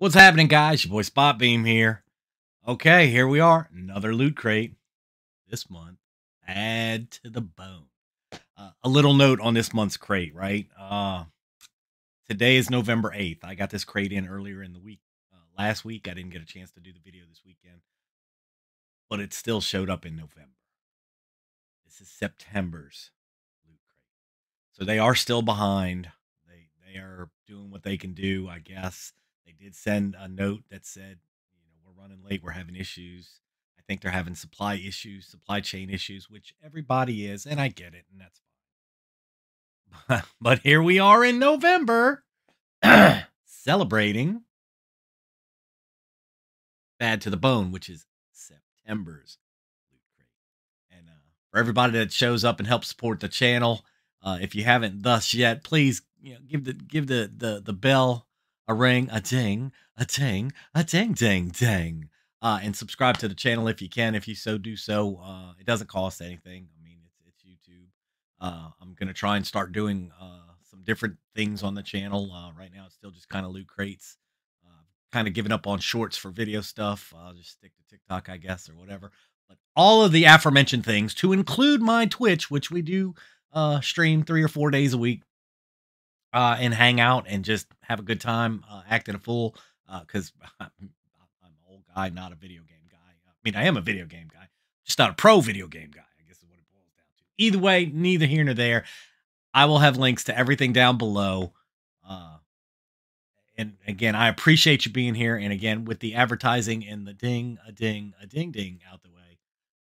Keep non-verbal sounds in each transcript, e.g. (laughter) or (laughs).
What's happening, guys? Your boy Spotbeem here. Okay, here we are. Another loot crate this month. Bad to the bone. Uh, a little note on this month's crate, right? Uh, today is November 8th. I got this crate in earlier in the week. Uh, last week, I didn't get a chance to do the video this weekend, but it still showed up in November. This is September's loot crate. So they are still behind. They they are doing what they can do, I guess. They did send a note that said, you know, we're running late, we're having issues. I think they're having supply issues, supply chain issues, which everybody is, and I get it, and that's fine. (laughs) but here we are in November (clears throat) celebrating Bad to the Bone, which is September's loot crate. And uh, for everybody that shows up and helps support the channel, uh, if you haven't thus yet, please you know, give the give the the the bell a ring, a ding, a ding, a ding, ding, ding. Uh, and subscribe to the channel if you can, if you so do so. Uh, it doesn't cost anything. I mean, it's it's YouTube. Uh, I'm gonna try and start doing uh, some different things on the channel. Uh, right now, it's still just kind of loot crates. Uh, kind of giving up on shorts for video stuff. I'll just stick to TikTok, I guess, or whatever. But all of the aforementioned things, to include my Twitch, which we do stream three or four days a week uh, and hang out and just have a good time uh, acting a fool because (laughs) I'm, I'm an old guy, not a video game guy. I mean, I am a video game guy, just not a pro video game guy, I guess is what it boils down to. Either way, neither here nor there. I will have links to everything down below. Uh, and again, I appreciate you being here. And again, with the advertising and the ding, a ding, a ding, ding out the way,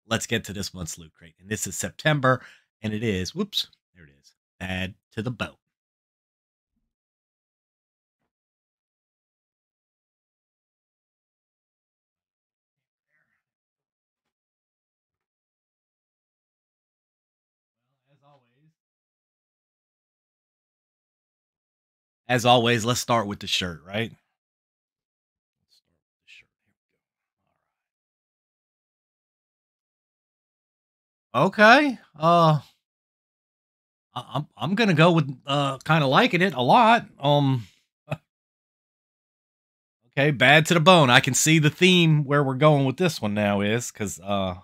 let's get to this month's loot crate. And this is September, and it is, whoops, there it is, add to the boat. As always, let's start with the shirt, right? Okay. Uh I'm I'm gonna go with uh kind of liking it a lot. Um okay, bad to the bone. I can see the theme where we're going with this one now is because uh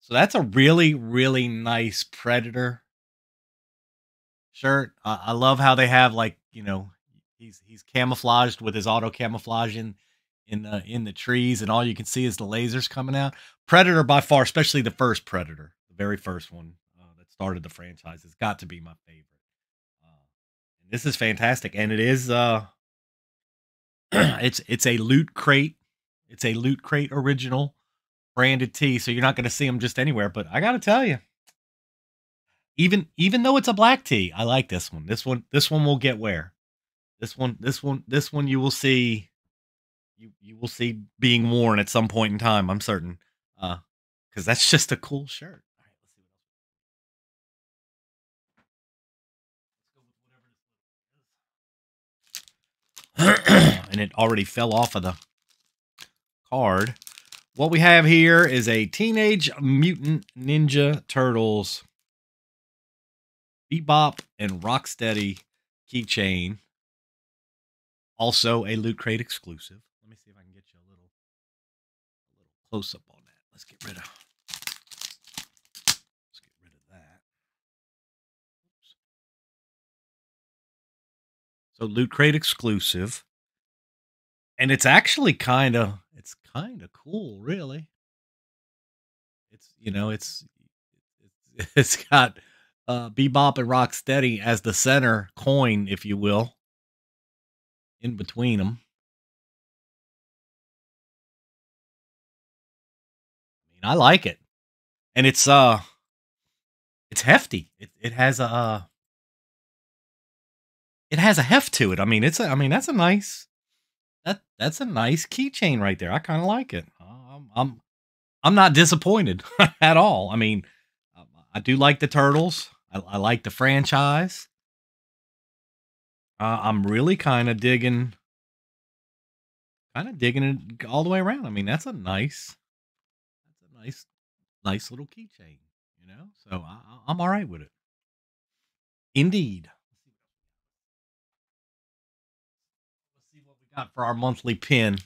so that's a really, really nice Predator shirt. I love how they have like you know he's he's camouflaged with his auto camouflage in in the in the trees, and all you can see is the lasers coming out. Predator by far, especially the first Predator, the very first one uh, that started the franchise, has got to be my favorite. Uh, this is fantastic, and it is uh, (clears throat) it's it's a loot crate. It's a loot crate original branded tee, so you're not going to see them just anywhere. But I got to tell you, even even though it's a black tee, I like this one. This one this one will get wear. This one this one this one you will see you you will see being worn at some point in time. I'm certain, uh, because that's just a cool shirt. And it already fell off of the card. What we have here is a Teenage Mutant Ninja Turtles Bebop and Rocksteady keychain. Also a Loot Crate exclusive. Let me see if I can get you a little, a little close up on that. Let's get rid of. Let's get rid of that. Oops. So Loot Crate exclusive, and it's actually kind of it's kind of cool, really. It's you know it's it's, (laughs) it's got uh, Bebop and Rocksteady as the center coin, if you will, in between them. I mean, I like it, and it's uh, it's hefty. It it has a uh, it has a heft to it. I mean, it's a, I mean that's a nice that that's a nice keychain right there. I kind of like it. I'm I'm I'm not disappointed (laughs) at all. I mean, I do like the turtles. I, I like the franchise. Uh, I'm really kind of digging, kind of digging it all the way around. I mean, that's a nice, that's a nice, nice little keychain. You know, so I, I'm all right with it. Indeed. Let's see what we got for our monthly pin.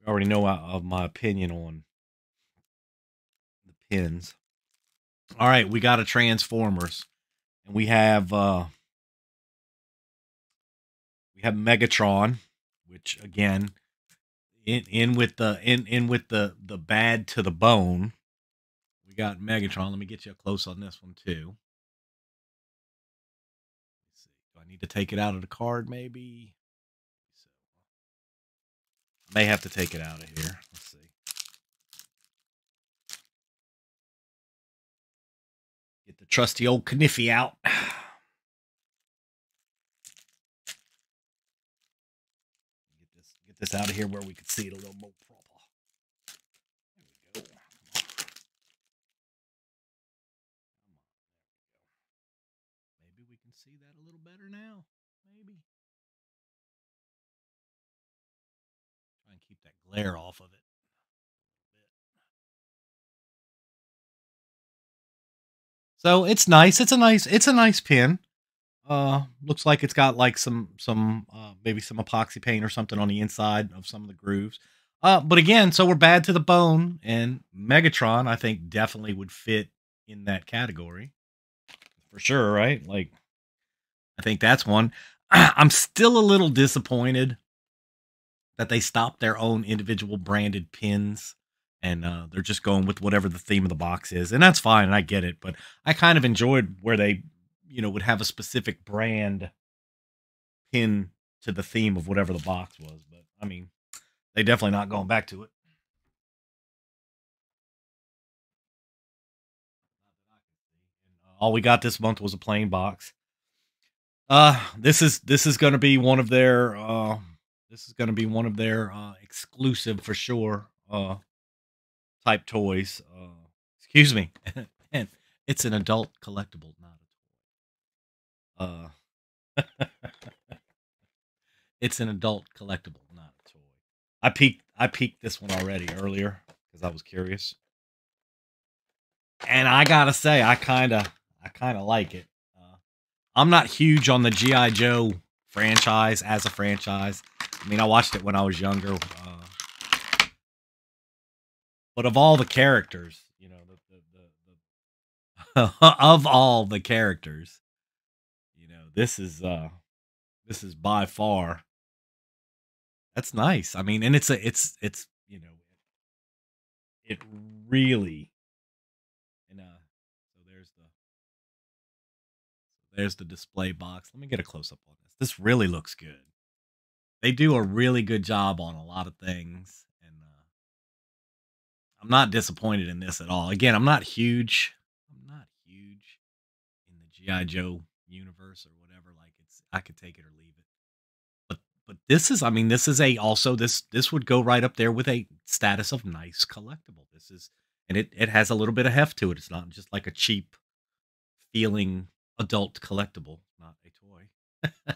We already know uh, of my opinion on the pins. All right, we got a Transformers, and we have uh we have Megatron, which again, in in with the in in with the the bad to the bone. We got Megatron. Let me get you a close on this one too. Let's see. Do I need to take it out of the card? Maybe. So, may have to take it out of here. Let's see. Get the trusty old Kniffy out. (sighs) Get this get this out of here where we can see it a little more proper. There we go. Maybe we can see that a little better now. Maybe. Try and keep that glare off of it. So it's nice. It's a nice. It's a nice pin. Uh, looks like it's got like some some uh, maybe some epoxy paint or something on the inside of some of the grooves. Uh, but again, so we're bad to the bone, and Megatron I think definitely would fit in that category for sure, right? Like, I think that's one. (clears throat) I'm still a little disappointed that they stopped their own individual branded pins and uh, they're just going with whatever the theme of the box is, and that's fine, and I get it. But I kind of enjoyed where they, you know, would have a specific brand pin to the theme of whatever the box was. But I mean, they definitely not going back to it. All we got this month was a plain box. Uh, this is this is going to be one of their uh, this is going to be one of their uh, exclusive for sure. Uh, type toys. Uh, excuse me, (laughs) and it's an adult collectible, not a toy. Uh, (laughs) it's an adult collectible, not a toy. I peeked. I peeked this one already earlier because I was curious, and I gotta say, I kind of, I kind of like it. Uh, I'm not huge on the GI Joe franchise as a franchise. I mean, I watched it when I was younger. But of all the characters, you know, the, the, the, the (laughs) of all the characters, you know, this is uh this is by far that's nice. I mean, and it's a it's it's you know it really and uh so there's the there's the display box. Let me get a close up on this. This really looks good. They do a really good job on a lot of things I'm not disappointed in this at all. Again, I'm not huge. I'm not huge in the GI Joe universe or whatever. Like it's, I could take it or leave it. But but this is, I mean, this is a also this this would go right up there with a status of nice collectible. This is, and it it has a little bit of heft to it. It's not just like a cheap feeling adult collectible, not a toy. (laughs)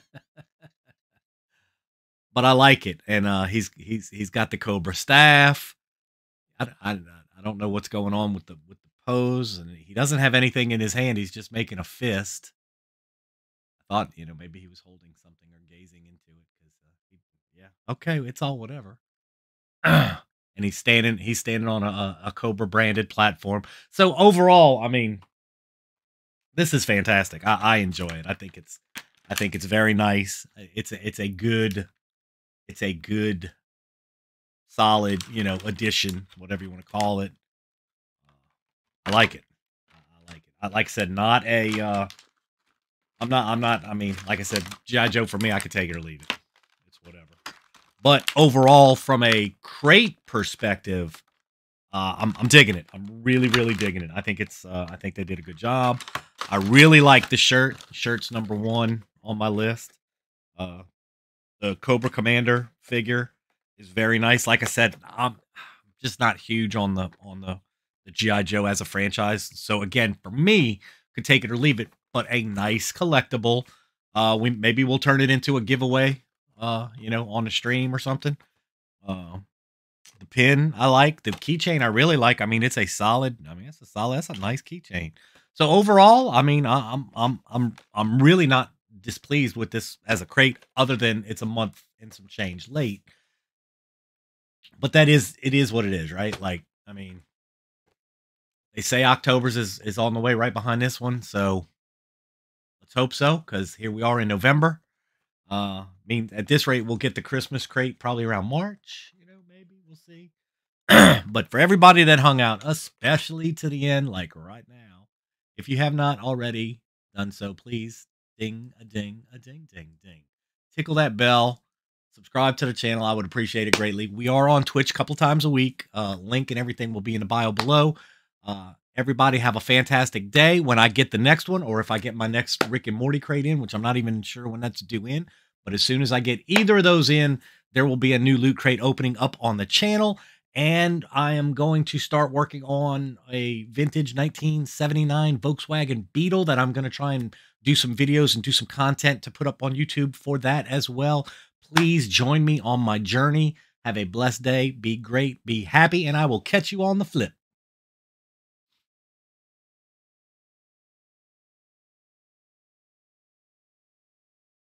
but I like it, and uh, he's he's he's got the Cobra staff. I, I, I don't know what's going on with the with the pose, and he doesn't have anything in his hand. He's just making a fist. I thought you know maybe he was holding something or gazing into it because uh, yeah, okay, it's all whatever. (clears throat) and he's standing he's standing on a, a Cobra branded platform. So overall, I mean, this is fantastic. I, I enjoy it. I think it's I think it's very nice. It's a, it's a good it's a good solid, you know, addition, whatever you want to call it. I like it. I like it. I, like I said, not a. Uh, I'm not. I'm not. I mean, like I said, GI Joe for me, I could take it or leave it. It's whatever. But overall, from a crate perspective, uh, I'm, I'm digging it. I'm really, really digging it. I think it's. Uh, I think they did a good job. I really like the shirt. The shirt's number one on my list. Uh, the Cobra Commander figure is very nice. Like I said, I'm just not huge on the on the the GI Joe as a franchise. So again, for me, could take it or leave it, but a nice collectible. Uh, we maybe we'll turn it into a giveaway. Uh, you know, on the stream or something. Uh, the pin I like. The keychain I really like. I mean, it's a solid. I mean, it's a solid. That's a nice keychain. So overall, I mean, I, I'm I'm I'm I'm really not displeased with this as a crate, other than it's a month and some change late. But that is it is what it is, right? Like, I mean, they say October's is is on the way right behind this one, so let's hope so, because here we are in November. Uh, I mean, at this rate, we'll get the Christmas crate probably around March. You know, maybe we'll see. (clears throat) but for everybody that hung out, especially to the end, like right now, if you have not already done so, please ding a ding a ding ding ding, tickle that bell, subscribe to the channel. I would appreciate it greatly. We are on Twitch a couple times a week. Uh, link and everything will be in the bio below. Uh, everybody have a fantastic day. When I get the next one, or if I get my next Rick and Morty crate in, which I'm not even sure when that's due in, but as soon as I get either of those in, there will be a new loot crate opening up on the channel. And I am going to start working on a vintage 1979 Volkswagen Beetle that I'm going to try and do some videos and do some content to put up on YouTube for that as well. Please join me on my journey. Have a blessed day. Be great. Be happy. And I will catch you on the flip.